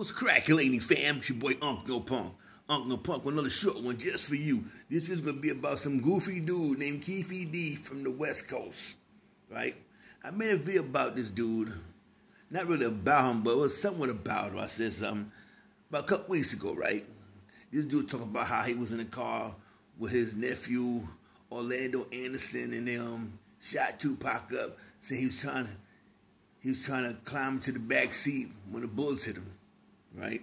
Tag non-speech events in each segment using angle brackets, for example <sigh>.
What's cracking, fam? It's your boy Unk No Punk. Unk No Punk with another short one just for you. This is gonna be about some goofy dude named Keefe D from the West Coast. Right? I made a video about this dude. Not really about him, but it was somewhat about him. I said something about a couple weeks ago, right? This dude talking about how he was in a car with his nephew Orlando Anderson and them shot Tupac up. Said he was trying to he was trying to climb to the back seat when the bullets hit him, right?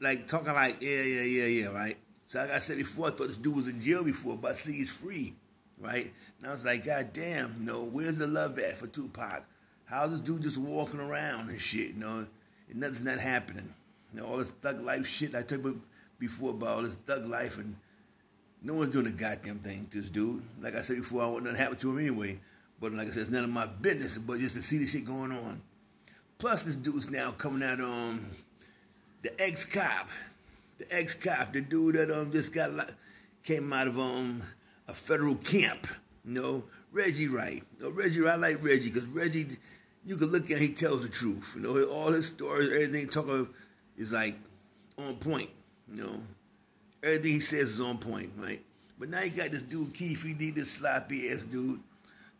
Like talking like, yeah, yeah, yeah, yeah, right? So like I said before, I thought this dude was in jail before, but I see he's free, right? And I was like, God damn, you know, where's the love at for Tupac? How's this dude just walking around and shit, you know? And nothing's not happening. You know, all this thug life shit I talked about before about all this thug life and no one's doing a goddamn thing to this dude. Like I said before, I want nothing to happen to him anyway. But like I said, it's none of my business, but just to see the shit going on. Plus, this dude's now coming out on um, the ex-cop, the ex-cop, the dude that um just got came out of um a federal camp. You know, Reggie Wright. You know, Reggie, I like Reggie because Reggie, you can look at, he tells the truth. You know, all his stories, everything he talk of is like on point. You know, everything he says is on point, right? But now you got this dude Keith, he did this sloppy ass dude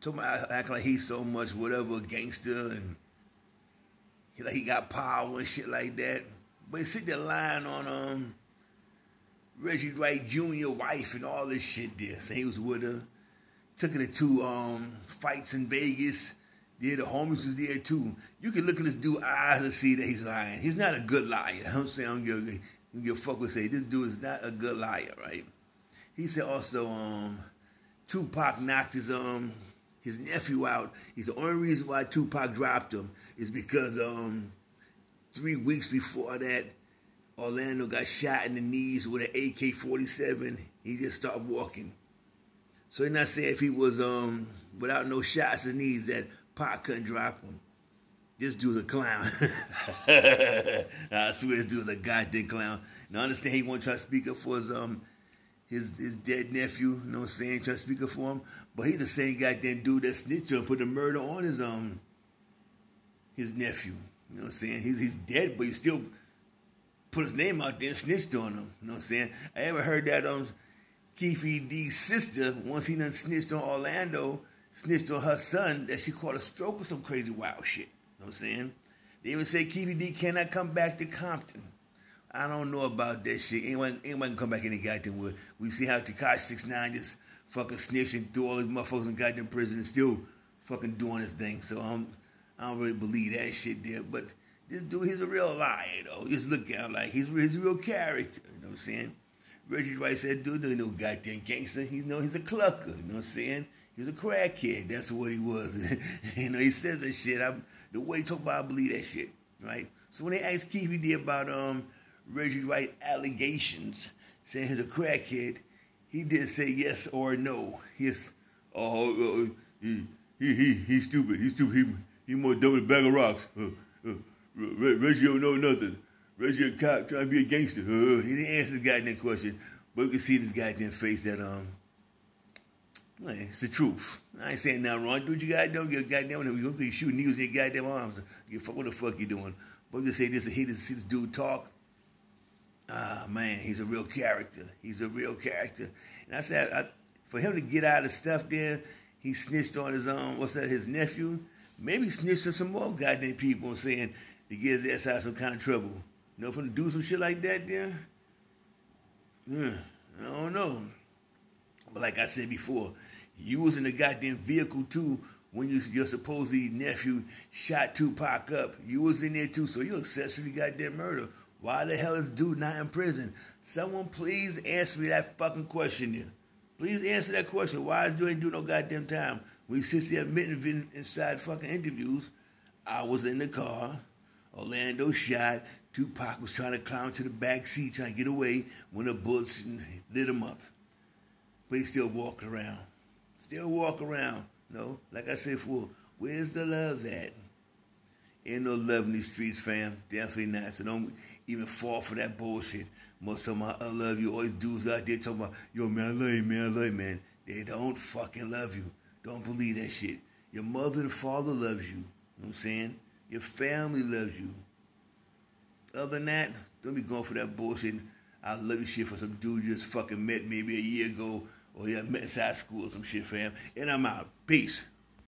talking about acting like he's so much whatever gangster and he like he got power and shit like that. But he sit there lying on um Reggie Wright Jr. wife and all this shit there. Saying he was with her. Took her to two um fights in Vegas. Yeah, the homies was there too. You can look at this dude's eyes and see that he's lying. He's not a good liar. I'm saying I don't give, a fuck what say. This dude is not a good liar, right? He said also um Tupac knocked his um his nephew out. He's the only reason why Tupac dropped him is because um, three weeks before that, Orlando got shot in the knees with an AK-47. He just stopped walking. So he's not saying if he was um, without no shots in knees that Pac couldn't drop him. This dude's a clown. <laughs> I swear this dude's a goddamn clown. Now understand he won't try to speak up for his um his his dead nephew, you know what I'm saying, trying to speak up for him. But he's the same goddamn dude that snitched on put the murder on his um his nephew. You know what I'm saying? He's he's dead, but he still put his name out there and snitched on him. You know what I'm saying? I ever heard that um Keefe D's sister, once he done snitched on Orlando, snitched on her son that she caught a stroke or some crazy wild shit. You know what I'm saying? They even say D cannot come back to Compton. I don't know about that shit. Anyone, anyone can come back in the goddamn wood. We see how Tekashi Six Nine just fucking snitching through all these motherfuckers in goddamn prison and still fucking doing his thing. So don't, I don't really believe that shit there. But this dude, he's a real liar though. Just look at him like he's, he's a real character. You know what I'm saying? Reggie Wright said, dude, ain't no goddamn gangster. He's no, he's a clucker. You know what I'm saying? He's a crackhead. That's what he was. <laughs> you know, he says that shit. I, the way he talk about, I believe that shit. Right? So when they asked Keefe D about um Reggie Wright allegations saying he's a crackhead, he did say yes or no. Yes, oh, uh, he, he, he, he's stupid. He's stupid. He, he more dumb than a bag of rocks. Uh, uh, Reggie don't know nothing. Reggie a cop trying to be a gangster. Uh, he didn't answer the goddamn question, but you can see in his goddamn face that um, it's the truth. I ain't saying nothing wrong. Do what you gotta do. Get goddamn. You gonna shoot needles in your goddamn arms. You fuck what the fuck you doing? But I'm just saying this. He just see this dude talk. Ah, man, he's a real character. He's a real character. And I said, I, for him to get out of stuff there, he snitched on his own, what's that, his nephew? Maybe he snitched on some more goddamn people saying to get his ass out of some kind of trouble. You know, for him to do some shit like that there? Yeah, I don't know. But like I said before, you was in the goddamn vehicle too when you, your supposedly nephew shot Tupac up. You was in there too, so you're accessory goddamn murder. Why the hell is dude not in prison? Someone please answer me that fucking question there. Please answer that question. Why is dude ain't do no goddamn time? We sit there admitting inside fucking interviews. I was in the car. Orlando shot. Tupac was trying to climb to the back seat, trying to get away when the bullets lit him up. But he still walked around. Still walk around. No, like I said before, where's the love at? Ain't no love in these streets, fam. Definitely not. So don't even fall for that bullshit. Most of my I love you, always dudes out there talking about, yo, man, I love you, man, I love you, man. They don't fucking love you. Don't believe that shit. Your mother and father loves you. You know what I'm saying? Your family loves you. other than that, don't be going for that bullshit. I love you shit for some dude you just fucking met maybe a year ago or you met inside school or some shit, fam. And I'm out. Peace.